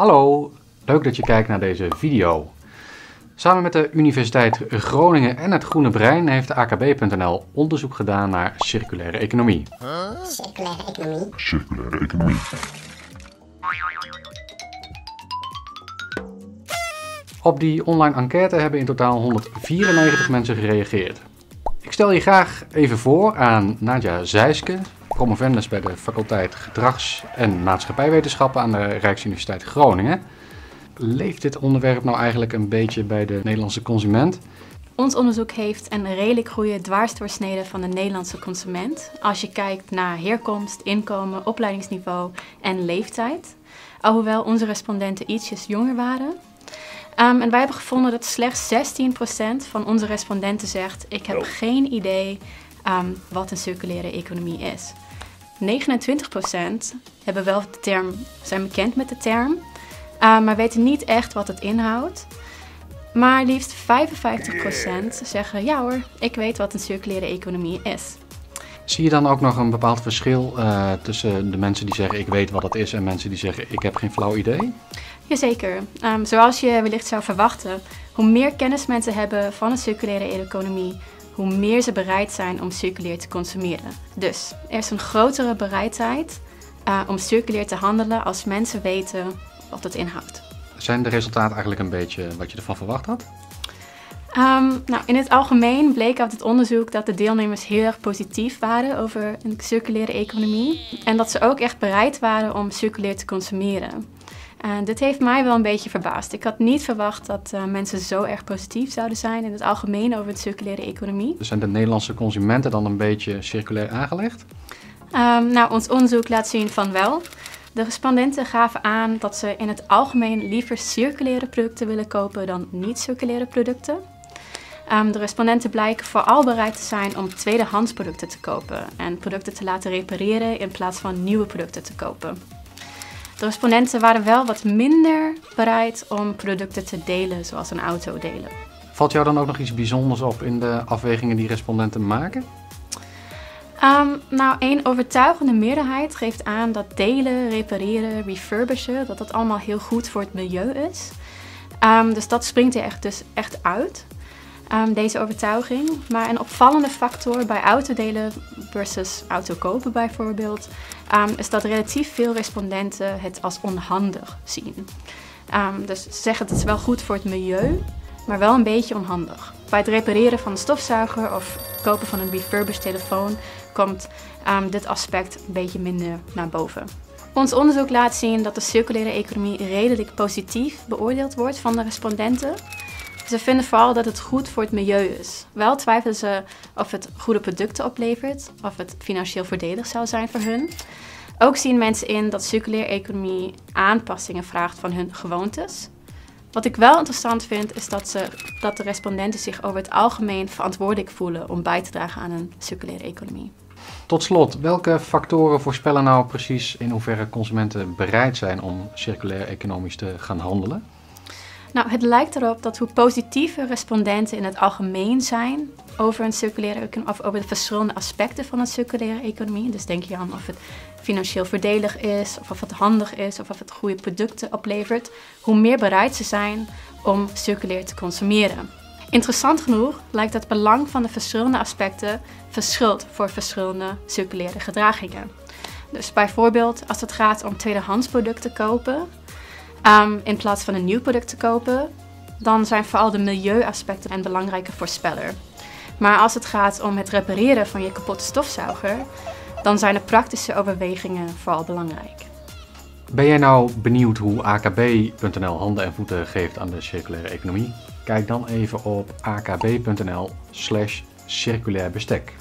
Hallo, leuk dat je kijkt naar deze video. Samen met de Universiteit Groningen en het Groene Brein heeft de AKB.nl onderzoek gedaan naar circulaire economie. Circulaire economie. Circulaire economie. Op die online enquête hebben in totaal 194 mensen gereageerd. Ik stel je graag even voor aan Nadja Zijske, promovendus bij de faculteit Gedrags- en Maatschappijwetenschappen aan de Rijksuniversiteit Groningen. Leeft dit onderwerp nou eigenlijk een beetje bij de Nederlandse consument? Ons onderzoek heeft een redelijk goede dwarsdoorsnede van de Nederlandse consument. Als je kijkt naar herkomst, inkomen, opleidingsniveau en leeftijd. Alhoewel onze respondenten ietsjes jonger waren. Um, en wij hebben gevonden dat slechts 16% van onze respondenten zegt: Ik heb geen idee um, wat een circulaire economie is. 29% hebben wel de term, zijn bekend met de term, uh, maar weten niet echt wat het inhoudt. Maar liefst 55% zeggen: Ja hoor, ik weet wat een circulaire economie is. Zie je dan ook nog een bepaald verschil uh, tussen de mensen die zeggen ik weet wat het is en mensen die zeggen ik heb geen flauw idee? Jazeker. Um, zoals je wellicht zou verwachten, hoe meer kennis mensen hebben van een circulaire economie, hoe meer ze bereid zijn om circulair te consumeren. Dus er is een grotere bereidheid uh, om circulair te handelen als mensen weten wat het inhoudt. Zijn de resultaten eigenlijk een beetje wat je ervan verwacht had? Um, nou, in het algemeen bleek uit het onderzoek dat de deelnemers heel erg positief waren over een circulaire economie. En dat ze ook echt bereid waren om circulair te consumeren. En dit heeft mij wel een beetje verbaasd. Ik had niet verwacht dat uh, mensen zo erg positief zouden zijn in het algemeen over de circulaire economie. Dus zijn de Nederlandse consumenten dan een beetje circulair aangelegd? Um, nou, ons onderzoek laat zien van wel. De respondenten gaven aan dat ze in het algemeen liever circulaire producten willen kopen dan niet-circulaire producten. Um, de respondenten blijken vooral bereid te zijn om tweedehands producten te kopen en producten te laten repareren in plaats van nieuwe producten te kopen. De respondenten waren wel wat minder bereid om producten te delen, zoals een auto delen. Valt jou dan ook nog iets bijzonders op in de afwegingen die respondenten maken? Um, nou, een overtuigende meerderheid geeft aan dat delen, repareren, refurbishen, dat dat allemaal heel goed voor het milieu is. Um, dus dat springt er echt, dus echt uit. Um, deze overtuiging. Maar een opvallende factor bij autodelen versus auto kopen bijvoorbeeld, um, is dat relatief veel respondenten het als onhandig zien. Um, dus ze zeggen het is wel goed voor het milieu, maar wel een beetje onhandig. Bij het repareren van een stofzuiger of kopen van een refurbished telefoon komt dit aspect een beetje minder naar boven. Ons onderzoek laat zien dat de circulaire economie redelijk positief beoordeeld wordt van de respondenten. Ze vinden vooral dat het goed voor het milieu is. Wel twijfelen ze of het goede producten oplevert, of het financieel voordelig zou zijn voor hun. Ook zien mensen in dat circulaire economie aanpassingen vraagt van hun gewoontes. Wat ik wel interessant vind, is dat, ze, dat de respondenten zich over het algemeen verantwoordelijk voelen om bij te dragen aan een circulaire economie. Tot slot, welke factoren voorspellen nou precies in hoeverre consumenten bereid zijn om circulair economisch te gaan handelen? Nou, het lijkt erop dat hoe positiever respondenten in het algemeen zijn over een circulaire of over de verschillende aspecten van een circulaire economie. Dus denk je aan of het financieel voordelig is, of of het handig is, of of het goede producten oplevert, hoe meer bereid ze zijn om circulair te consumeren. Interessant genoeg lijkt het belang van de verschillende aspecten verschilt voor verschillende circulaire gedragingen. Dus bijvoorbeeld als het gaat om tweedehands producten kopen, um, in plaats van een nieuw product te kopen, dan zijn vooral de milieuaspecten een belangrijke voorspeller. Maar als het gaat om het repareren van je kapotte stofzuiger, dan zijn de praktische overwegingen vooral belangrijk. Ben jij nou benieuwd hoe akb.nl handen en voeten geeft aan de circulaire economie? Kijk dan even op akb.nl slash circulair bestek.